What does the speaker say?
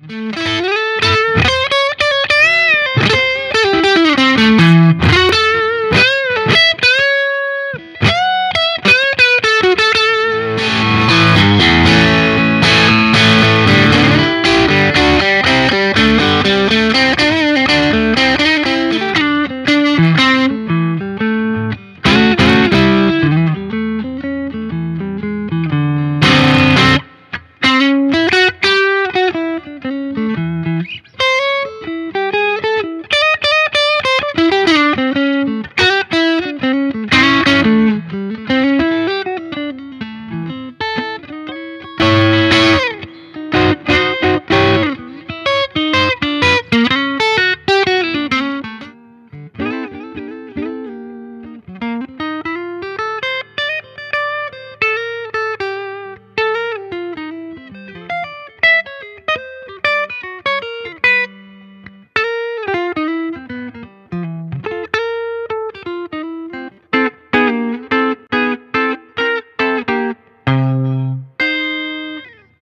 Mm-hmm.